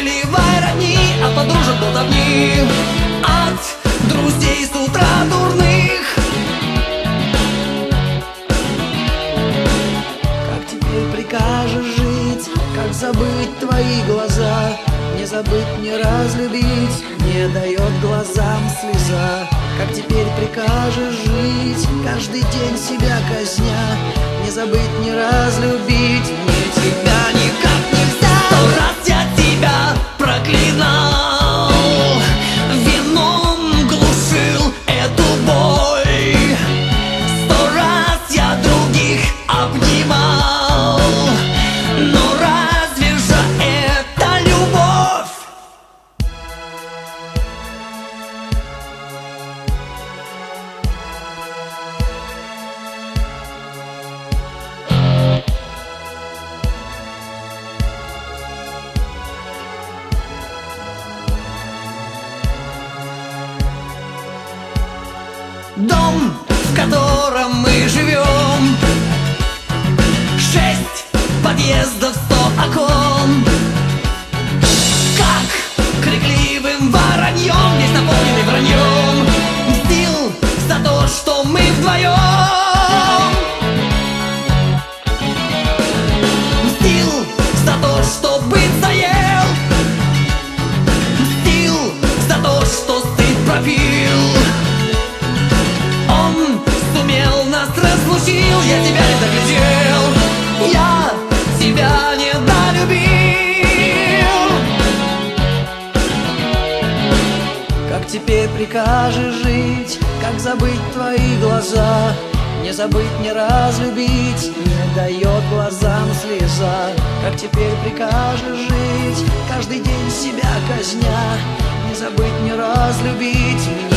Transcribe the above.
назойливой родни, от подружек болтовни От друзей с утра дурных. Как теперь прикажешь жить, как забыть твои глаза? Не забыть, не разлюбить, не дает глазам слеза. Как теперь прикажешь жить, каждый день себя казня? Не забыть, не разлюбить, Дом, в котором мы живем. Шесть подъездов, разлучил Я тебя не доглядел Я тебя не долюбил Как теперь прикажешь жить Как забыть твои глаза? Не забыть, не разлюбить Не дает глазам слеза. Как теперь прикажешь жить Каждый день себя казня? Не забыть, не разлюбить